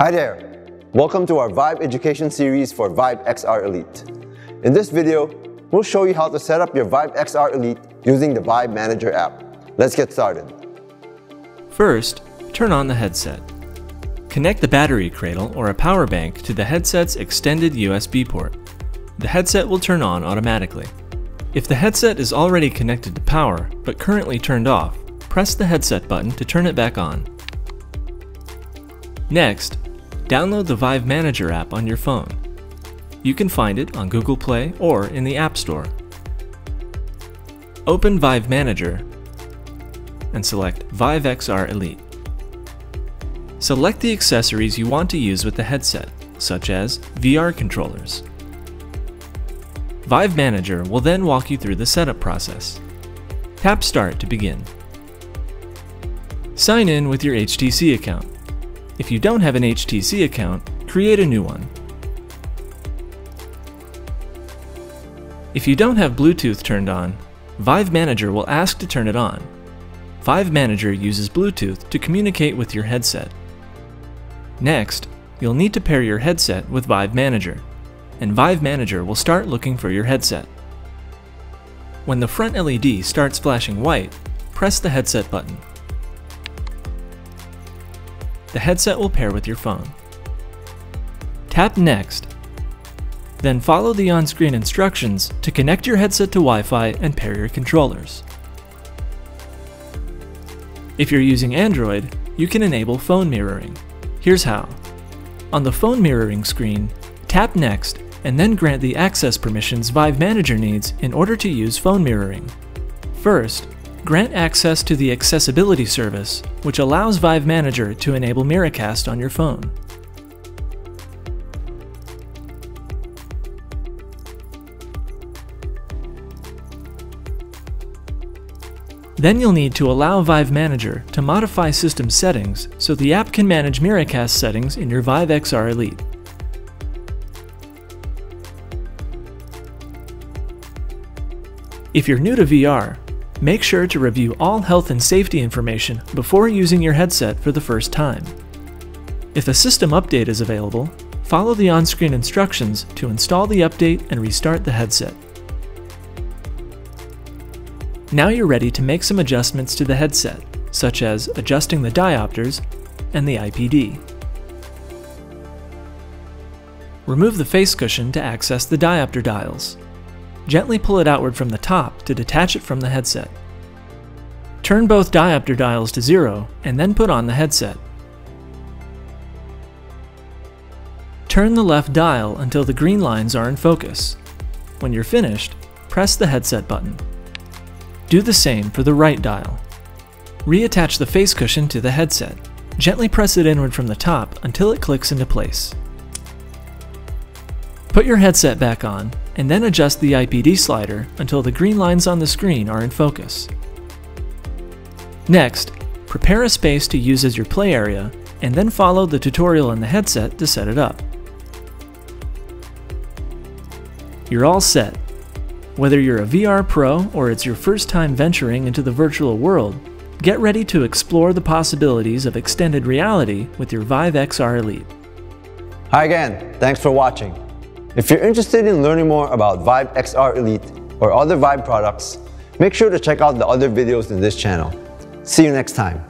Hi there! Welcome to our Vive education series for Vive XR Elite. In this video, we'll show you how to set up your Vive XR Elite using the Vive Manager app. Let's get started. First, turn on the headset. Connect the battery cradle or a power bank to the headset's extended USB port. The headset will turn on automatically. If the headset is already connected to power, but currently turned off, press the headset button to turn it back on. Next, download the Vive Manager app on your phone. You can find it on Google Play or in the App Store. Open Vive Manager and select Vive XR Elite. Select the accessories you want to use with the headset, such as VR controllers. Vive Manager will then walk you through the setup process. Tap Start to begin. Sign in with your HTC account. If you don't have an HTC account, create a new one. If you don't have Bluetooth turned on, Vive Manager will ask to turn it on. Vive Manager uses Bluetooth to communicate with your headset. Next, you'll need to pair your headset with Vive Manager and Vive Manager will start looking for your headset. When the front LED starts flashing white, press the headset button. The headset will pair with your phone. Tap Next, then follow the on-screen instructions to connect your headset to Wi-Fi and pair your controllers. If you're using Android, you can enable phone mirroring. Here's how. On the phone mirroring screen, tap Next and then grant the access permissions Vive Manager needs in order to use phone mirroring. First, grant access to the Accessibility service, which allows Vive Manager to enable Miracast on your phone. Then you'll need to allow Vive Manager to modify system settings so the app can manage Miracast settings in your Vive XR Elite. If you're new to VR, make sure to review all health and safety information before using your headset for the first time. If a system update is available, follow the on-screen instructions to install the update and restart the headset. Now you're ready to make some adjustments to the headset, such as adjusting the diopters and the IPD. Remove the face cushion to access the diopter dials. Gently pull it outward from the top to detach it from the headset. Turn both diopter dials to zero and then put on the headset. Turn the left dial until the green lines are in focus. When you're finished, press the headset button. Do the same for the right dial. Reattach the face cushion to the headset. Gently press it inward from the top until it clicks into place. Put your headset back on and then adjust the IPD slider until the green lines on the screen are in focus. Next, prepare a space to use as your play area, and then follow the tutorial in the headset to set it up. You're all set. Whether you're a VR pro or it's your first time venturing into the virtual world, get ready to explore the possibilities of extended reality with your Vive XR Elite. Hi again, thanks for watching. If you're interested in learning more about Vive XR Elite or other Vive products, make sure to check out the other videos in this channel. See you next time.